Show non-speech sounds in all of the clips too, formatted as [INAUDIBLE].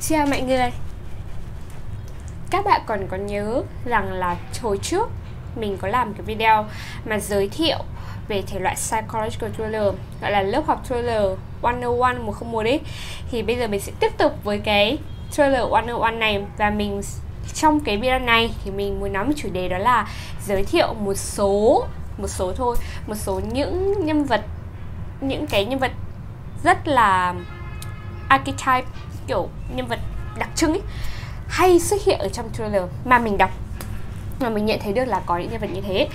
Chào mọi người. Các bạn còn có nhớ rằng là hồi trước mình có làm cái video mà giới thiệu về thể loại psychological thriller, gọi là lớp học thriller 101 101 ấy? Thì bây giờ mình sẽ tiếp tục với cái thriller 101 này và mình trong cái video này thì mình muốn nói một chủ đề đó là giới thiệu một số một số thôi, một số những nhân vật, những cái nhân vật rất là archetype kiểu nhân vật đặc trưng ấy hay xuất hiện ở trong trailer mà mình đọc mà mình nhận thấy được là có những nhân vật như thế.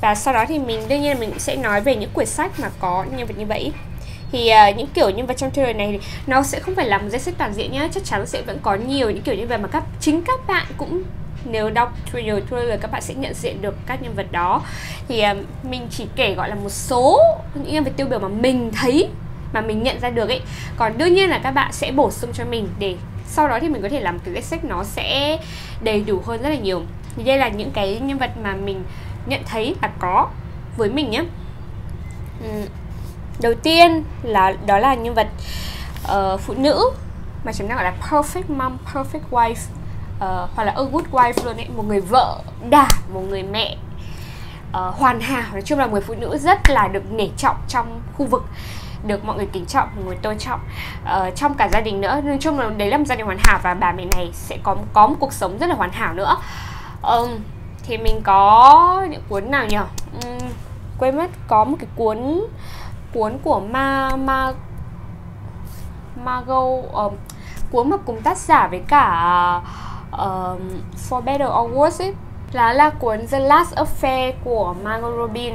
Và sau đó thì mình đương nhiên mình sẽ nói về những quyển sách mà có nhân vật như vậy. Thì uh, những kiểu nhân vật trong trailer này thì nó sẽ không phải là một danh sách toàn diện nhá chắc chắn sẽ vẫn có nhiều những kiểu nhân vật mà các chính các bạn cũng nếu đọc trailer trailer các bạn sẽ nhận diện được các nhân vật đó. Thì uh, mình chỉ kể gọi là một số những nhân vật tiêu biểu mà mình thấy mà mình nhận ra được ấy. Còn đương nhiên là các bạn sẽ bổ sung cho mình để sau đó thì mình có thể làm cái danh sách nó sẽ đầy đủ hơn rất là nhiều. Thì đây là những cái nhân vật mà mình nhận thấy là có với mình nhé đầu tiên là đó là nhân vật uh, phụ nữ mà chúng ta gọi là perfect mom perfect wife uh, hoặc là a good wife luôn ấy. Một người vợ đảm một người mẹ uh, hoàn hảo. Nói chung là người phụ nữ rất là được nể trọng trong khu vực được mọi người kính trọng mọi người tôn trọng. Uh, trong cả gia đình nữa. Nói chung là đấy là một gia đình hoàn hảo và bà mẹ này sẽ có có một cuộc sống rất là hoàn hảo nữa. Um, thì mình có những cuốn nào nhỉ? Um, quên mất có một cái cuốn cuốn của ma ma Margot um, cuốn mà cùng tác giả với cả um, For Better or Worse ấy là là cuốn The Last Affair của Margot Robin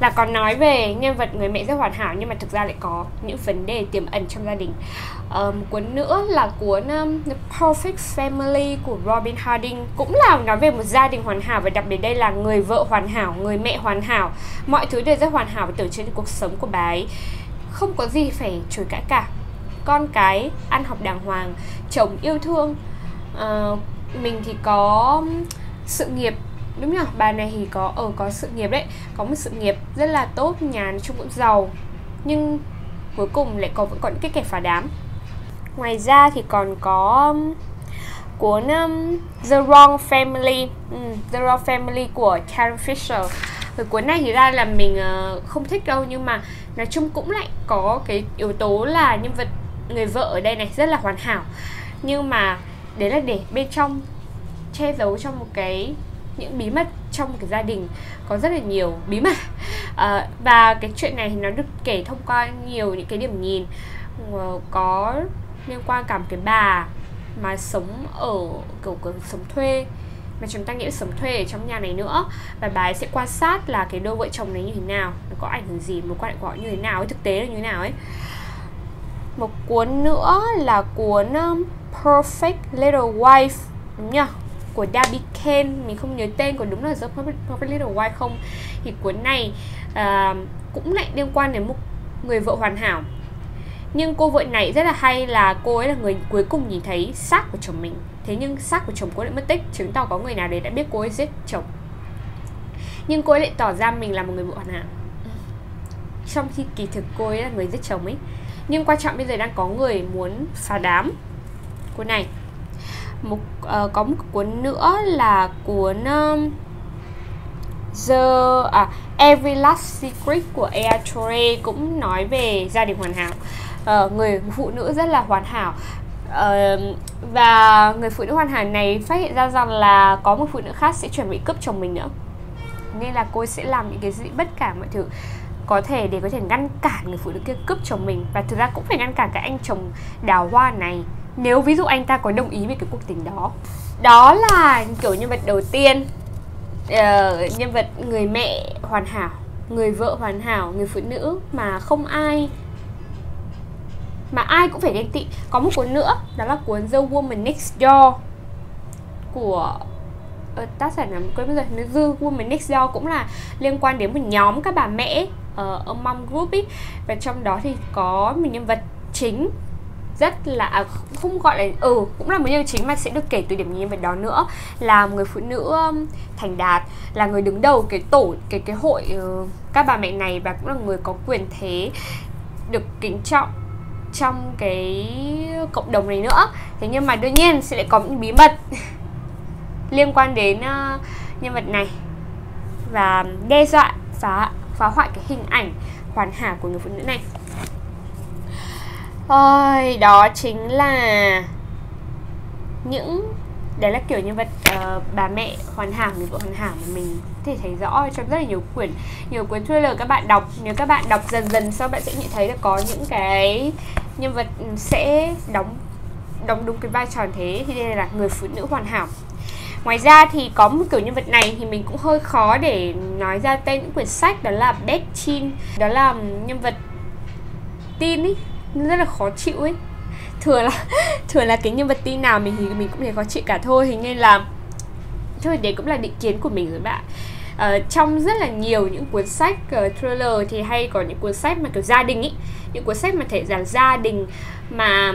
là còn nói về nhân vật người mẹ rất hoàn hảo nhưng mà thực ra lại có những vấn đề tiềm ẩn trong gia đình. Um, cuốn nữa là cuốn um, The Perfect Family của Robin Harding. Cũng là nói về một gia đình hoàn hảo và đặc biệt đây là người vợ hoàn hảo người mẹ hoàn hảo. Mọi thứ đều rất hoàn hảo và tưởng trên cuộc sống của bà ấy. Không có gì phải chối cãi cả. Con cái ăn học đàng hoàng chồng yêu thương. Uh, mình thì có sự nghiệp. Đúng nhỉ? Bà này thì có ở có sự nghiệp đấy. Có một sự nghiệp rất là tốt nhà nói chung cũng giàu nhưng cuối cùng lại có vẫn còn cái kẻ phá đám. Ngoài ra thì còn có um, cuốn um, The Wrong Family. Um, The Wrong Family của Karen Fisher. Cái cuốn này thì ra là mình uh, không thích đâu nhưng mà nói chung cũng lại có cái yếu tố là nhân vật người vợ ở đây này rất là hoàn hảo. Nhưng mà đấy là để bên trong che giấu trong một cái những bí mật trong một cái gia đình có rất là nhiều bí mật. À, [LAUGHS] và cái chuyện này thì nó được kể thông qua nhiều những cái điểm nhìn ờ, có liên quan cả một cái bà mà sống ở kiểu, sống thuê mà chúng ta nghĩ sống thuê ở trong nhà này nữa. Và bà ấy sẽ quan sát là cái đôi vợ chồng này như thế nào nó có ảnh hưởng gì mối quan hệ của họ như thế nào ấy, thực tế là như thế nào ấy. Một cuốn nữa là cuốn um, Perfect Little Wife đúng nhỉ của Darby Kane mình không nhớ tên của đúng là The Perfect Little Wife không? Thì cuốn này uh, cũng lại liên quan đến một người vợ hoàn hảo. Nhưng cô vợ này rất là hay là cô ấy là người cuối cùng nhìn thấy xác của chồng mình. Thế nhưng xác của chồng cô lại mất tích chứng tỏ có người nào đấy đã biết cô ấy giết chồng. Nhưng cô ấy lại tỏ ra mình là một người vợ hoàn hảo. Trong khi kỳ thực cô ấy là người giết chồng ấy. Nhưng quan trọng bây giờ đang có người muốn phá đám. Cuốn này một uh, có một cuốn nữa là cuốn um, The à, Every Last Secret của Ea Torre cũng nói về gia đình hoàn hảo. Uh, người phụ nữ rất là hoàn hảo. Uh, và người phụ nữ hoàn hảo này phát hiện ra rằng là có một phụ nữ khác sẽ chuẩn bị cướp chồng mình nữa. Nên là cô sẽ làm những cái gì bất cả mọi thứ có thể để có thể ngăn cản người phụ nữ kia cướp chồng mình. Và thực ra cũng phải ngăn cản cái anh chồng đào hoa này nếu ví dụ anh ta có đồng ý về cái cuộc tình đó đó là kiểu nhân vật đầu tiên uh, nhân vật người mẹ hoàn hảo người vợ hoàn hảo người phụ nữ mà không ai mà ai cũng phải ghen tị. Có một cuốn nữa đó là cuốn The Woman Next Door của uh, tác giả là quên rồi. The Woman Next Door cũng là liên quan đến một nhóm các bà mẹ ờ, ở uh, mom group ý và trong đó thì có một nhân vật chính rất là à, không gọi là ừ cũng là một nhân chính mà sẽ được kể từ điểm nhìn về đó nữa. Là một người phụ nữ um, thành đạt là người đứng đầu cái tổ cái cái hội uh, các bà mẹ này và cũng là người có quyền thế được kính trọng trong cái cộng đồng này nữa. Thế nhưng mà đương nhiên sẽ lại có những bí mật [LAUGHS] liên quan đến uh, nhân vật này. Và đe dọa phá phá hoại cái hình ảnh hoàn hảo của người phụ nữ này. Ôi, đó chính là những đấy là kiểu nhân vật uh, ờ, bà mẹ hoàn hảo người vợ hoàn hảo mà mình có thể thấy rõ trong rất là nhiều quyển nhiều cuốn thriller các bạn đọc. Nếu các bạn đọc dần dần sau bạn sẽ nhận thấy là có những cái nhân vật ừ, sẽ đóng đóng đúng cái vai trò thế. Thì đây là người phụ nữ hoàn hảo. Ngoài ra thì có một kiểu nhân vật này thì mình cũng hơi khó để nói ra tên những quyển sách đó là Bettin đó là ừ, nhân vật tin ý rất là khó chịu ấy. Thường là [LAUGHS] thường là cái nhân vật tin nào mình thì mình cũng thấy khó chịu cả thôi hình nên là thôi đấy cũng là định kiến của mình rồi bạn uh, trong rất là nhiều những cuốn sách uh, thriller thì hay có những cuốn sách mà kiểu gia đình ý những cuốn sách mà thể dạng gia đình mà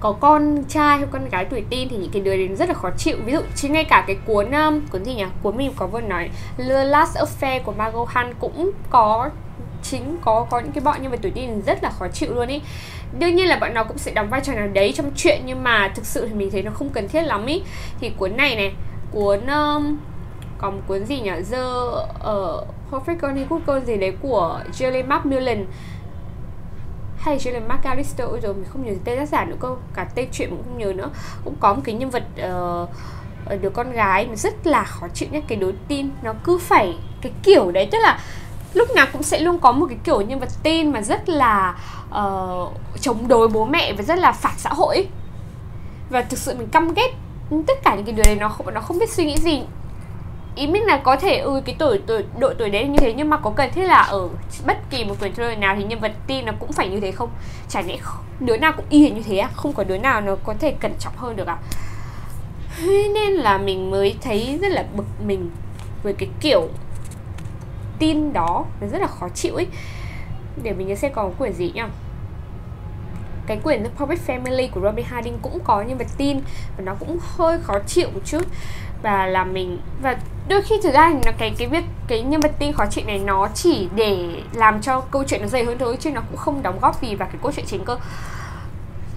có con trai hay con gái tuổi teen thì những cái đứa đến rất là khó chịu. Ví dụ chính ngay cả cái cuốn um, cuốn gì nhỉ? Cuốn mình có vừa nói The Last Affair của Margot Han cũng có chính có có những cái bọn nhân vật tuổi teen rất là khó chịu luôn ý. Đương nhiên là bọn nó cũng sẽ đóng vai trò nào đấy trong chuyện nhưng mà thực sự thì mình thấy nó không cần thiết lắm ý. Thì cuốn này này cuốn um, còn một cuốn gì nhỉ? The ờ, uh, Perfect Girl Good Girl gì đấy của Julie Macmillan. Hay Julian McAllister rồi mình không nhớ tên tác giả nữa cơ. Cả tên chuyện cũng không nhớ nữa. Cũng có một cái nhân vật uh, đứa con gái mà rất là khó chịu nhất cái đối tin nó cứ phải cái kiểu đấy. Tức là lúc nào cũng sẽ luôn có một cái kiểu nhân vật tin mà rất là uh, chống đối bố mẹ và rất là phản xã hội. Và thực sự mình căm ghét tất cả những cái điều này nó không nó không biết suy nghĩ gì. Ý mình là có thể ừ cái tuổi tuổi độ tuổi đấy như thế nhưng mà có cần thiết là ở bất kỳ một quyển thriller nào thì nhân vật tin nó cũng phải như thế không? Chả lẽ đứa nào cũng y hệt như thế à? Không có đứa nào nó có thể cẩn trọng hơn được à? Nên là mình mới thấy rất là bực mình với cái kiểu tin đó nó rất là khó chịu ấy. Để mình nhớ có còn quyển gì nhá. Cái quyển The Perfect Family của Robin Harding cũng có nhân vật tin và nó cũng hơi khó chịu một chút. Và là mình, và đôi khi thực ra thì nó cái cái việc cái nhân vật tin khó chịu này nó chỉ để làm cho câu chuyện nó dày hơn thôi, chứ nó cũng không đóng góp gì vào cái câu chuyện chính cơ.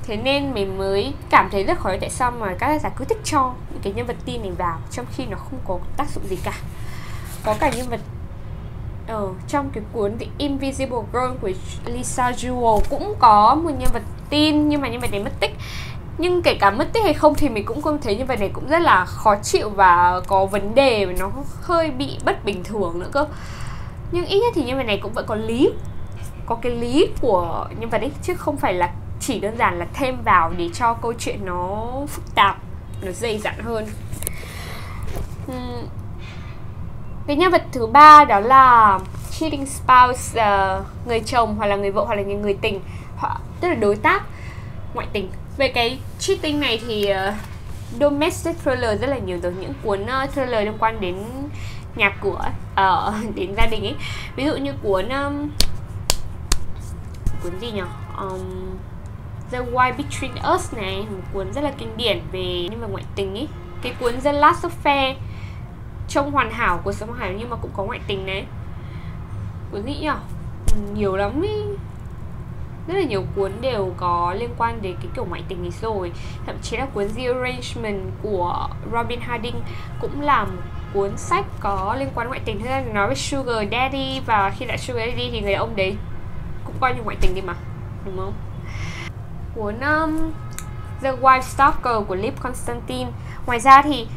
Thế nên mình mới cảm thấy rất khó tại sao mà các giả cứ thích cho những cái nhân vật tin này vào, trong khi nó không có tác dụng gì cả. Có cả nhân vật ờ, trong cái cuốn The Invisible Girl của Lisa Jewell cũng có một nhân vật tin nhưng mà nhân vật này mất tích. Nhưng kể cả mất tích hay không thì mình cũng không thấy nhân vật này cũng rất là khó chịu và có vấn đề và nó hơi bị bất bình thường nữa cơ. Nhưng ít nhất thì nhân vật này cũng vẫn có lý có cái lý của nhân vật ấy chứ không phải là chỉ đơn giản là thêm vào để cho câu chuyện nó phức tạp nó dày dặn hơn cái nhân vật thứ ba đó là cheating spouse uh, người chồng hoặc là người vợ hoặc là người tình. Hoặc tức là đối tác ngoại tình. Về cái cheating này thì uh, domestic thriller rất là nhiều rồi những cuốn uh, thriller liên quan đến nhà cửa uh, [LAUGHS] đến gia đình ấy. Ví dụ như cuốn um, cuốn gì nhỉ um, The Why Between Us này một cuốn rất là kinh điển về nhân vật ngoại tình ấy. Cái cuốn The Last Affair trông hoàn hảo cuộc sống hoàn hảo nhưng mà cũng có ngoại tình đấy. Cuốn gì nhỉ ừ, nhiều lắm ý. Rất là nhiều cuốn đều có liên quan đến cái kiểu ngoại tình này rồi. Thậm chí là cuốn The Arrangement của Robin Harding cũng là một cuốn sách có liên quan ngoại tình. Thế là nói về Sugar Daddy và khi đã Sugar Daddy thì người ông đấy cũng coi như ngoại tình đi mà đúng không? Cuốn um, The Wife Stalker của Liv Constantine. Ngoài ra thì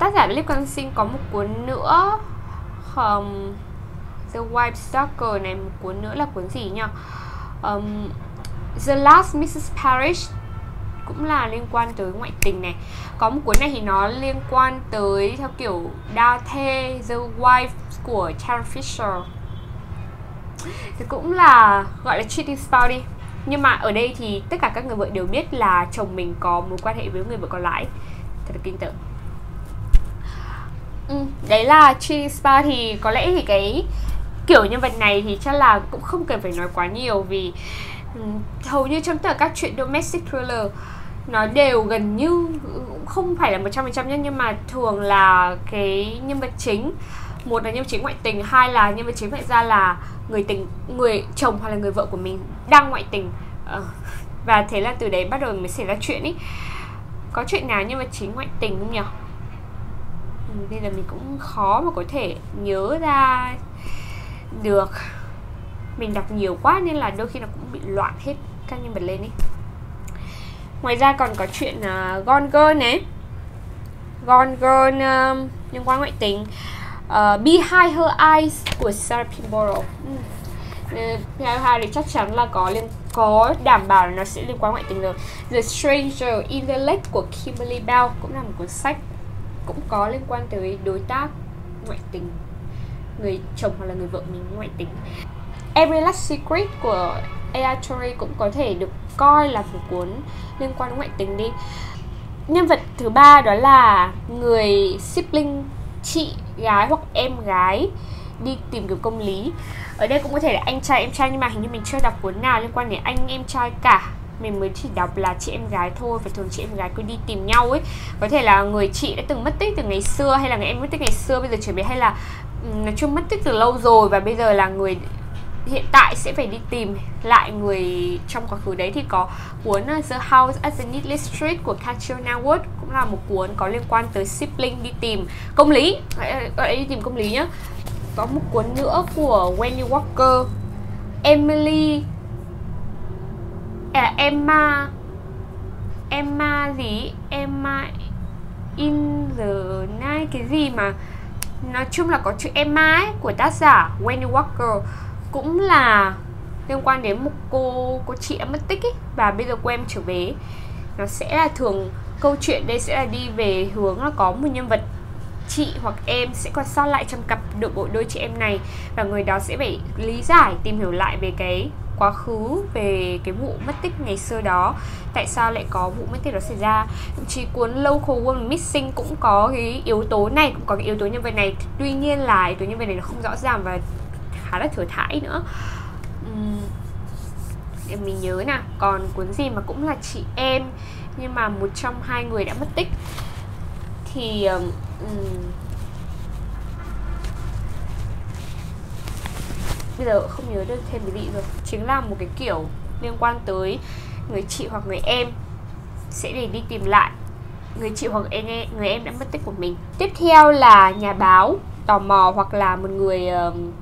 tác giả Liv Constantine có một cuốn nữa um, The Wife Stalker này một cuốn nữa là cuốn gì nhỉ? Um, The Last Mrs. Parrish cũng là liên quan tới ngoại tình này. Có một cuốn này thì nó liên quan tới theo kiểu đa thê The Wife của Karen Fisher. Thì cũng là gọi là cheating spouse đi nhưng mà ở đây thì tất cả các người vợ đều biết là chồng mình có mối quan hệ với người vợ còn lại. Thật là kinh tởm ừ, đấy là chi spa thì có lẽ thì cái kiểu nhân vật này thì chắc là cũng không cần phải nói quá nhiều vì ừ, hầu như trong tất cả các chuyện domestic thriller nó đều gần như không phải là một trăm phần trăm nhưng mà thường là cái nhân vật chính một là nhân vật chính ngoại tình hai là nhân vật chính phải ra là người tình người chồng hoặc là người vợ của mình đang ngoại tình. Ờ, và thế là từ đấy bắt đầu mới xảy ra chuyện ý. Có chuyện nào nhân vật chính ngoại tình không nhỉ? Nên bây giờ mình cũng khó mà có thể nhớ ra được. Mình đọc nhiều quá nên là đôi khi nó cũng bị loạn hết các nhân vật lên đi ngoài ra còn có chuyện uh, Gone Girl này. Gone Girl um, liên quan ngoại tình. Uh, Behind Her Eyes của Sarah Pinborough mm. Ừ. Behind Her thì chắc chắn là có liên có đảm bảo là nó sẽ liên quan ngoại tình rồi. The Stranger in the Lake của Kimberly Bell cũng là một cuốn sách cũng có liên quan tới đối tác ngoại tình. Người chồng hoặc là người vợ mình ngoại tình. Every Last Secret của A.I. Cũng có thể được coi là một cuốn liên quan đến ngoại tình đi. Nhân vật thứ ba đó là người sibling chị gái hoặc em gái đi tìm kiếm công lý. Ở đây cũng có thể là anh trai, em trai nhưng mà hình như mình chưa đọc cuốn nào liên quan đến anh, em trai cả mình mới chỉ đọc là chị em gái thôi và thường chị em gái cứ đi tìm nhau ấy. Có thể là người chị đã từng mất tích từ ngày xưa hay là người em mất tích ngày xưa, bây giờ chuẩn bị hay là ừ, nói chung mất tích từ lâu rồi và bây giờ là người hiện tại sẽ phải đi tìm lại người trong quá khứ đấy. Thì có cuốn ờ, The House at the Neatly Street của Katrina Wood cũng là một cuốn có liên quan tới sibling đi tìm công lý. Ở ờ, đi tìm công lý nhá. Có một cuốn nữa của Wendy Walker, Emily à, Emma. Emma gì? Emma in the night. Cái gì mà nói chung là có chữ Emma ấy, của tác giả Wendy Walker. Cũng là liên quan đến một cô cô chị đã mất tích ấy. Và bây giờ cô em trở về. Nó sẽ là thường câu chuyện đây sẽ là đi về hướng là có một nhân vật chị hoặc em sẽ còn sót lại trong cặp đội bộ đôi chị em này. Và người đó sẽ phải lý giải tìm hiểu lại về cái quá khứ về cái vụ mất tích ngày xưa đó. Tại sao lại có vụ mất tích đó xảy ra? Thậm chí cuốn local woman missing cũng có cái yếu tố này cũng có cái yếu tố nhân vật này. Tuy nhiên là yếu tố nhân vật này nó không rõ ràng và khá là thừa thãi nữa. Uhm, để mình nhớ nè còn cuốn gì mà cũng là chị em nhưng mà một trong hai người đã mất tích. Thì um, bây giờ không nhớ được thêm cái gì rồi chính là một cái kiểu liên quan tới người chị hoặc người em sẽ để đi tìm lại. Người chị hoặc em người em đã mất tích của mình. Tiếp theo là nhà báo tò mò hoặc là một người um,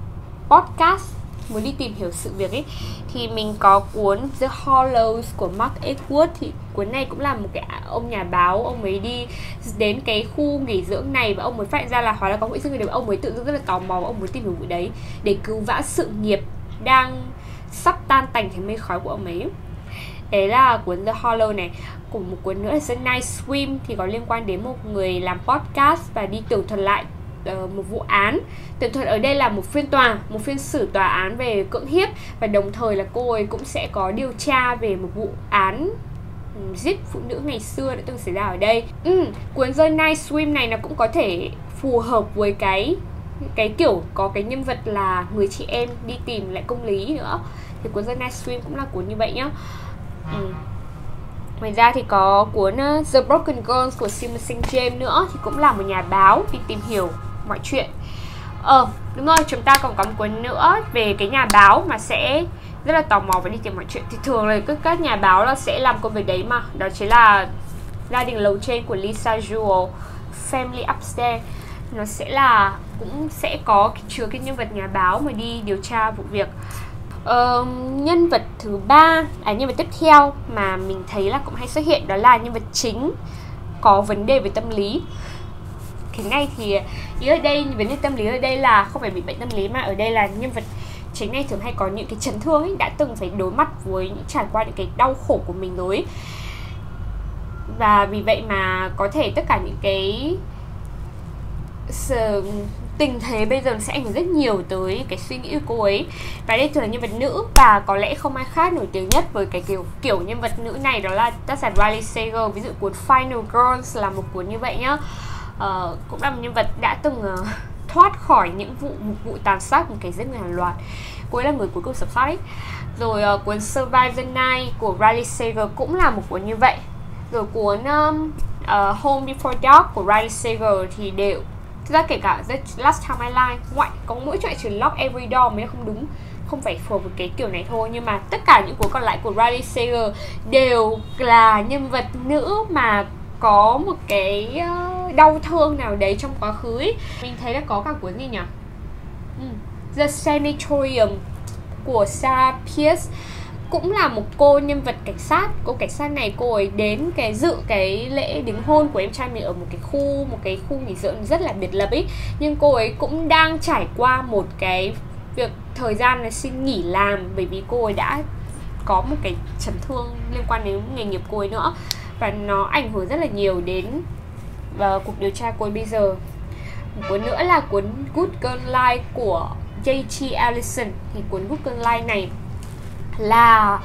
podcast muốn đi tìm hiểu sự việc ấy, thì mình có cuốn The Hollows của Mark Edward thì cuốn này cũng là một cái ông nhà báo, ông ấy đi đến cái khu nghỉ dưỡng này và ông mới phát hiện ra là hóa ra có quỹ sư người đấy. Ông mới tự dưng rất là tò mò và ông muốn tìm hiểu vụ đấy để cứu vãn sự nghiệp đang sắp tan tành thành mây khói của ông ấy. Đấy là cuốn The Hollow này. Cùng một cuốn nữa là The Night Swim thì có liên quan đến một người làm podcast và đi tường thuật lại uh, một vụ án. Tường thuật ở đây là một phiên tòa một phiên xử tòa án về cưỡng hiếp và đồng thời là cô ấy cũng sẽ có điều tra về một vụ án giết phụ nữ ngày xưa đã từng xảy ra ở đây. Ừ, cuốn The Night Swim này nó cũng có thể phù hợp với cái cái kiểu có cái nhân vật là người chị em đi tìm lại công lý nữa. Thì cuốn The Night Swim cũng là cuốn như vậy nhá. Ừ. Ngoài ra thì có cuốn uh, The Broken Girls của Simon St. James nữa thì cũng là một nhà báo đi tìm hiểu mọi chuyện. Ờ, đúng rồi, chúng ta còn có một cuốn nữa về cái nhà báo mà sẽ rất là tò mò và đi tìm mọi chuyện. Thì thường là các nhà báo là sẽ làm công việc đấy mà. Đó chính là Gia đình lầu trên của Lisa Jewell Family Upstairs. Nó sẽ là, cũng sẽ có chứa cái nhân vật nhà báo mà đi điều tra vụ việc. Ờ, nhân vật thứ ba à nhân vật tiếp theo mà mình thấy là cũng hay xuất hiện đó là nhân vật chính có vấn đề về tâm lý hiện này thì ý ở đây, vấn đề tâm lý ở đây là không phải bị bệnh tâm lý mà ở đây là nhân vật chính này thường hay có những cái chấn thương ấy, đã từng phải đối mặt với những trải qua những cái đau khổ của mình rồi và vì vậy mà có thể tất cả những cái tình thế bây giờ sẽ ảnh hưởng rất nhiều tới cái suy nghĩ của cô ấy. Và đây thường là nhân vật nữ và có lẽ không ai khác nổi tiếng nhất với cái kiểu kiểu nhân vật nữ này đó là tác giả Riley Sager ví dụ cuốn Final Girls là một cuốn như vậy nhá uh, cũng là một nhân vật đã từng uh, thoát khỏi những vụ một vụ tàn sát một cái giết người hàng loạt. Cô ấy là người cuối cùng sống sót ấy. Rồi uh, cuốn Survive the Night của Riley Sager cũng là một cuốn như vậy. Rồi cuốn um, uh, Home Before Dark của Riley Sager thì đều Thực ra kể cả The Last Time I Lied ngoại có mỗi chuyện trừ Lock Every Door mới không đúng không phải phù với cái kiểu này thôi. Nhưng mà tất cả những cuốn còn lại của Riley Sager đều là nhân vật nữ mà có một cái uh, đau thương nào đấy trong quá khứ ấy. mình thấy là có cả cuốn gì nhỉ? Ừ. The Sanatorium của Sarah Pierce. Cũng là một cô nhân vật cảnh sát. Cô cảnh sát này cô ấy đến cái dự cái lễ đính hôn của em trai mình ở một cái khu, một cái khu nghỉ dưỡng rất là biệt lập ấy nhưng cô ấy cũng đang trải qua một cái việc thời gian là xin nghỉ làm bởi vì cô ấy đã có một cái chấn thương liên quan đến nghề nghiệp cô ấy nữa. Và nó ảnh hưởng rất là nhiều đến và cuộc điều tra của bây giờ. Một cuốn nữa là cuốn Good Girl Life của J.T. Allison. Thì cuốn Good Girl Life này là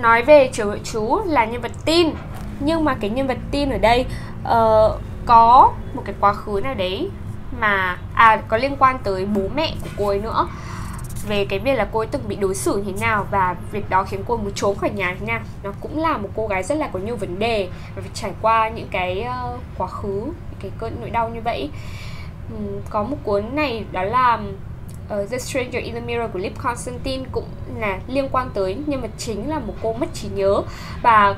nói về chú, chú là nhân vật tin. Nhưng mà cái nhân vật tin ở đây uh, có một cái quá khứ nào đấy mà à có liên quan tới bố mẹ của cô ấy nữa về cái việc là cô ấy từng bị đối xử như thế nào và việc đó khiến cô ấy muốn trốn khỏi nhà thế nào. Nó cũng là một cô gái rất là có nhiều vấn đề và phải trải qua những cái uh, quá khứ những cái cơn nỗi đau như vậy. Um, có một cuốn này đó là uh, The Stranger in the Mirror của Liv Constantine cũng là liên quan tới nhưng mà chính là một cô mất trí nhớ. Và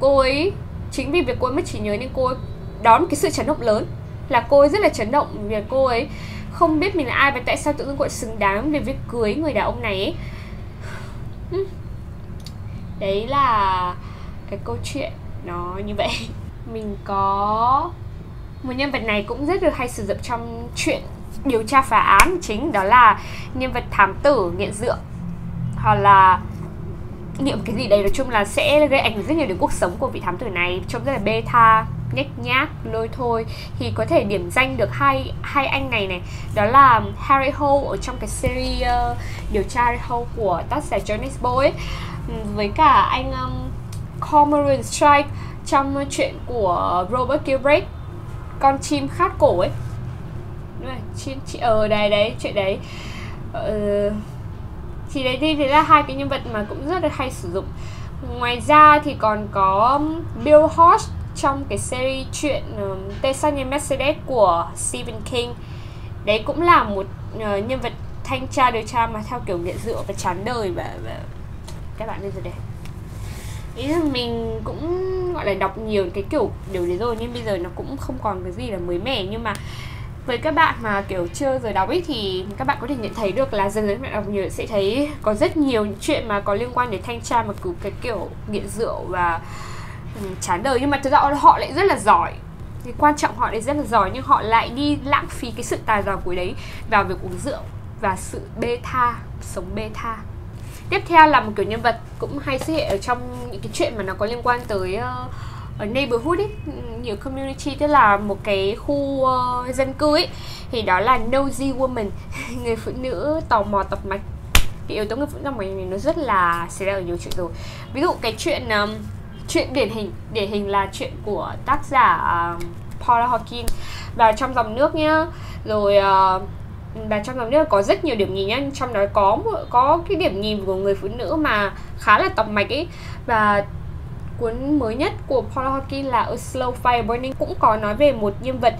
cô ấy chính vì việc cô ấy mất trí nhớ nên cô ấy đón cái sự chấn động lớn là cô ấy rất là chấn động vì cô ấy không biết mình là ai và tại sao tự dưng gọi xứng đáng về việc cưới người đàn ông này ấy. Ừ. đấy là cái câu chuyện nó như vậy. [LAUGHS] Mình có một nhân vật này cũng rất được hay sử dụng trong chuyện điều tra phá án chính, đó là nhân vật thám tử nghiện rượu. Hoặc là niệm cái gì đấy, nói chung là sẽ gây ảnh hưởng rất nhiều đến cuộc sống của vị thám tử này, trông rất là bê tha nhếch nhác lôi thôi thì có thể điểm danh được hai hai anh này này. Đó là Harry Hole ở trong cái series uh, điều tra Harry Hole của tác giả Jonas Boy ừ, với cả anh um, Cormoran Strike trong chuyện của Robert Gilbert con chim khát cổ ấy. Chim chị ở ờ, đây đấy chuyện đấy. Uh, thì đấy thì thế là hai cái nhân vật mà cũng rất là hay sử dụng. Ngoài ra thì còn có Bill Hodge trong cái series truyện um, ờ, Tessania Mercedes của Stephen King. Đấy cũng là một uh, nhân vật thanh tra điều tra mà theo kiểu nghiện rượu và chán đời và, và các bạn bây giờ đây ý là mình cũng gọi là đọc nhiều cái kiểu điều đấy rồi nhưng bây giờ nó cũng không còn cái gì là mới mẻ. Nhưng mà với các bạn mà kiểu chưa giờ đọc ấy thì các bạn có thể nhận thấy được là dần dần bạn đọc nhiều sẽ thấy có rất nhiều chuyện mà có liên quan đến thanh tra mà cứ cái kiểu nghiện rượu và Ừ, chán đời. Nhưng mà thực ra họ lại rất là giỏi. Thì quan trọng họ lại rất là giỏi nhưng họ lại đi lãng phí cái sự tài giỏi của đấy vào việc uống rượu và sự bê tha sống bê tha. Tiếp theo là một kiểu nhân vật cũng hay xuất hiện ở trong những cái chuyện mà nó có liên quan tới uh, ở neighborhood ấy, ừ, nhiều community tức là một cái khu uh, dân cư ấy. Thì đó là nosy woman [LAUGHS] người phụ nữ tò mò tập mạch. Cái yếu tố người phụ nữ tò mò này nó rất là xảy ra ở nhiều chuyện rồi. Ví dụ cái chuyện um, chuyện điển hình điển hình là chuyện của tác giả à, uh, Paula Hawking. Và trong dòng nước nhá rồi uh, và trong dòng nước có rất nhiều điểm nhìn nhá. Trong đó có có cái điểm nhìn của người phụ nữ mà khá là tọc mạch ấy. Và cuốn mới nhất của Paula Hawking là A Slow Fire Burning cũng có nói về một nhân vật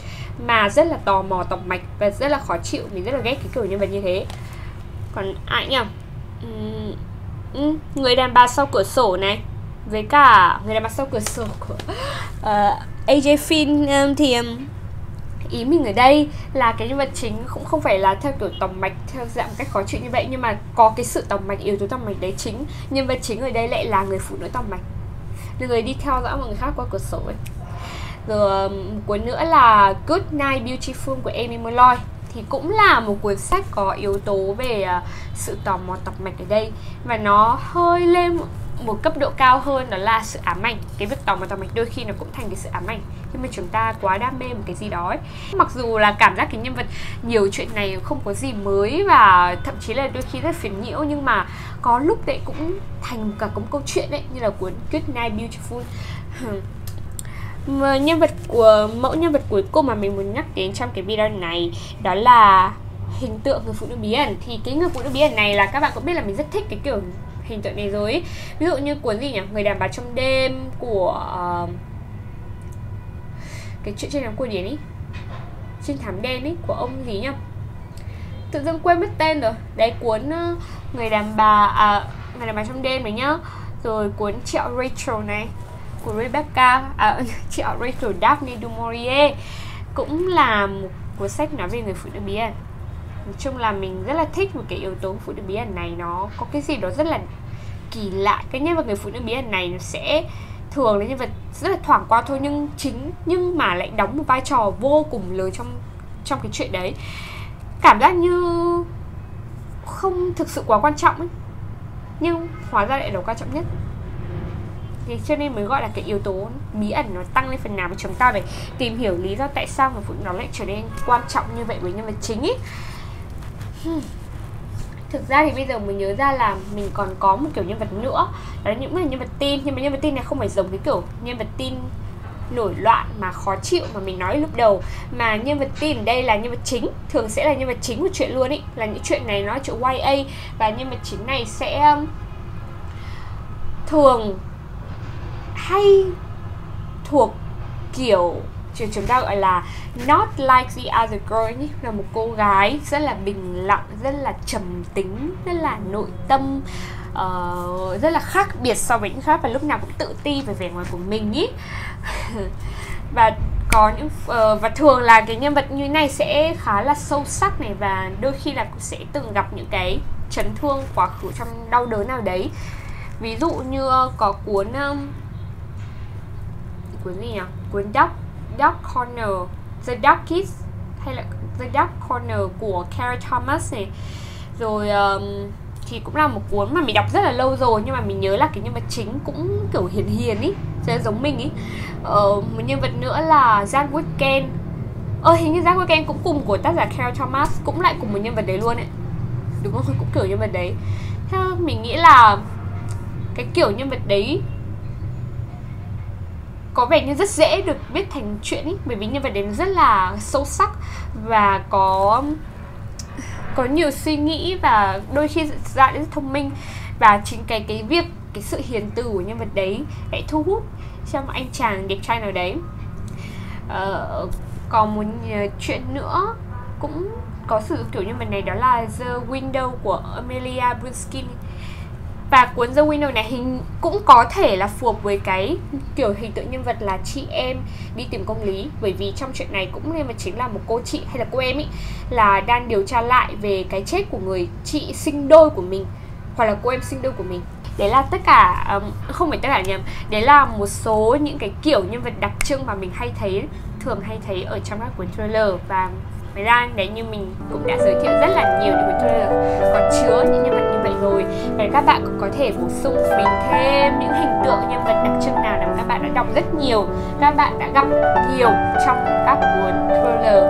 mà rất là tò mò tọc mạch và rất là khó chịu. Mình rất là ghét cái kiểu nhân vật như thế. Còn ai nhỉ? Uhm, người đàn bà sau cửa sổ này với cả người đàn bà sau cửa sổ của ờ, uh, AJ Finn um, thì um, ý mình ở đây là cái nhân vật chính cũng không phải là theo kiểu tòng mạch theo dạng cách khó chịu như vậy nhưng mà có cái sự tòng mạch yếu tố tòng mạch đấy chính. Nhân vật chính ở đây lại là người phụ nữ tòng mạch. Người đi theo dõi mọi người khác qua cửa sổ ấy. Rồi um, một cuốn nữa là Good Night Beautiful của Amy Molloy thì cũng là một cuốn sách có yếu tố về uh, sự tò mò tọc mạch ở đây. Và nó hơi lên một một cấp độ cao hơn đó là sự ám ảnh. Cái việc tò mò tò mạch đôi khi nó cũng thành cái sự ám ảnh. Khi mà chúng ta quá đam mê một cái gì đó ấy. mặc dù là cảm giác cái nhân vật nhiều chuyện này không có gì mới và thậm chí là đôi khi rất phiền nhiễu, nhưng mà có lúc đấy cũng thành cả một câu chuyện đấy, như là cuốn Good Night Beautiful. Mà nhân vật của, mẫu nhân vật cuối cùng mà mình muốn nhắc đến trong cái video này đó là hình tượng người phụ nữ bí ẩn. Thì cái người phụ nữ bí ẩn này là các bạn cũng biết là mình rất thích cái kiểu hình tượng này rồi ví dụ như cuốn gì nhỉ? Người đàn bà trong đêm của uh, cái chuyện trên đám cổ điển ý. Trên thám đen ấy của ông gì nhá tự dưng quên mất tên rồi. Đấy cuốn ờ, người đàn bà à, người đàn bà trong đêm này nhá. Rồi cuốn triệu Rachel này của Rebecca à, [LAUGHS] triệu Rachel Daphne du Maurier. Cũng là một cuốn sách nói về người phụ nữ bí ẩn nói chung là mình rất là thích một cái yếu tố phụ nữ bí ẩn này. Nó có cái gì đó rất là kỳ lạ. Cái nhân vật người phụ nữ bí ẩn này nó sẽ thường là nhân vật rất là thoảng qua thôi, nhưng chính, nhưng mà lại đóng một vai trò vô cùng lớn trong trong cái chuyện đấy. Cảm giác như không thực sự quá quan trọng ấy, nhưng hóa ra lại là quan trọng nhất. Thì cho nên mới gọi là cái yếu tố bí ẩn nó tăng lên phần nào mà chúng ta phải tìm hiểu lý do tại sao mà phụ nó lại trở nên quan trọng như vậy với nhân vật chính ấy hmm. thực ra thì bây giờ mình nhớ ra là mình còn có một kiểu nhân vật nữa. Đó là những nhân vật tin. Nhưng mà nhân vật tin này không phải giống cái kiểu nhân vật tin nổi loạn mà khó chịu mà mình nói lúc đầu. Mà nhân vật tin ở đây là nhân vật chính. Thường sẽ là nhân vật chính của chuyện luôn ý. Là những chuyện này nó chuyện YA và nhân vật chính này sẽ um, thường hay thuộc kiểu chúng chúng ta gọi là not like the other girl nhé. Là một cô gái rất là bình lặng rất là trầm tính rất là nội tâm uh, rất là khác biệt so với những khác và lúc nào cũng tự ti về vẻ ngoài của mình ý [LAUGHS] và có những uh, và thường là cái nhân vật như này sẽ khá là sâu sắc này và đôi khi là cũng sẽ từng gặp những cái chấn thương quá khứ trong đau đớn nào đấy. Ví dụ như uh, có cuốn um, cuốn gì nhỉ? Cuốn Dark Dark Corner. The Dark Kiss hay là The Dark Corner của Carrie Thomas này. Rồi um, thì cũng là một cuốn mà mình đọc rất là lâu rồi nhưng mà mình nhớ là cái nhân vật chính cũng kiểu hiền hiền ý sẽ giống mình ý. Ờ, một nhân vật nữa là Jack Weekend ờ hình như Jack Weekend cũng cùng của tác giả Carol Thomas cũng lại cùng một nhân vật đấy luôn ấy. Đúng không? Cũng kiểu nhân vật đấy. Theo mình nghĩ là cái kiểu nhân vật đấy có vẻ như rất dễ được viết thành chuyện ý bởi vì nhân vật đấy rất là sâu sắc và có có nhiều suy nghĩ và đôi khi ra rất thông minh. Và chính cái cái việc cái sự hiền từ của nhân vật đấy lại thu hút trong anh chàng đẹp trai nào đấy. Ờ, còn một ờ, chuyện nữa cũng có sự kiểu nhân vật này đó là The Window của Amelia Brunskin và cuốn The Winner này hình cũng có thể là phù hợp với cái kiểu hình tượng nhân vật là chị em đi tìm công lý. Bởi vì trong chuyện này cũng nên mà chính là một cô chị hay là cô em ý là đang điều tra lại về cái chết của người chị sinh đôi của mình hoặc là cô em sinh đôi của mình. Đấy là tất cả um, không phải tất cả nhầm đấy là một số những cái kiểu nhân vật đặc trưng mà mình hay thấy thường hay thấy ở trong các cuốn thriller và Ngoài ra đấy, như mình cũng đã giới thiệu rất là nhiều những cuốn thriller có chứa những nhân vật như vậy rồi. Và các bạn cũng có thể bổ sung mình thêm những hình tượng nhân vật đặc trưng nào mà các bạn đã đọc rất nhiều, Các bạn đã gặp nhiều trong các cuốn trailer.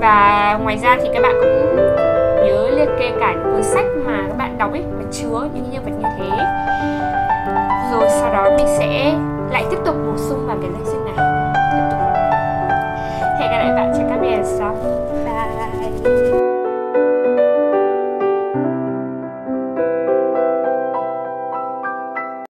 Và ngoài ra thì các bạn cũng nhớ liệt kê cả những cuốn sách mà các bạn đọc ấy mà chứa những nhân vật như thế. Rồi sau đó mình sẽ lại tiếp tục bổ sung vào cái danh sách này hẹn gặp lại bạn trong các video sau bye